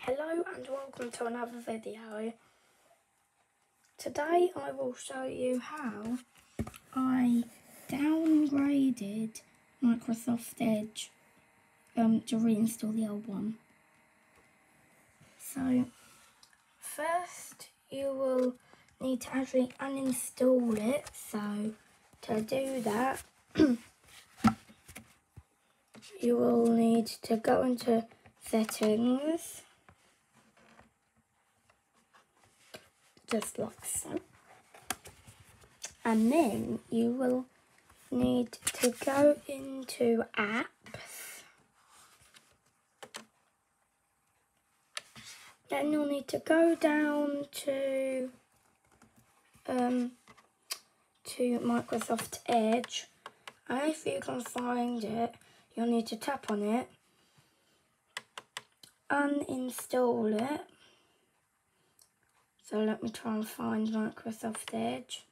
Hello and welcome to another video. Today I will show you how I downgraded Microsoft Edge um, to reinstall the old one. So first you will need to actually uninstall it. So to do that you will need to go into settings just like so and then you will need to go into apps. Then you'll need to go down to um, to Microsoft Edge. And if you can find it you'll need to tap on it. Uninstall it so let me try and find Microsoft Edge.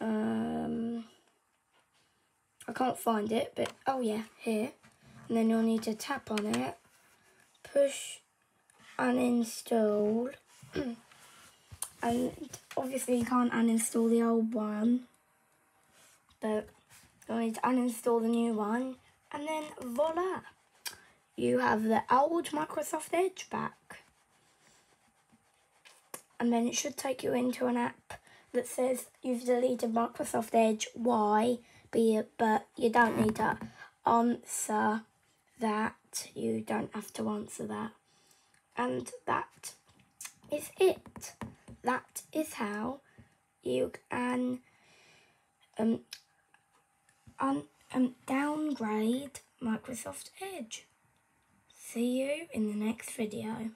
Um, I can't find it but oh yeah here. And then you'll need to tap on it. Push uninstall and obviously you can't uninstall the old one but you'll need to uninstall the new one. And then voila you have the old Microsoft Edge back and then it should take you into an app that says you've deleted Microsoft Edge. Why? But you don't need to answer that. You don't have to answer that. And that is it. That is how you can um, un, um, downgrade Microsoft Edge. See you in the next video.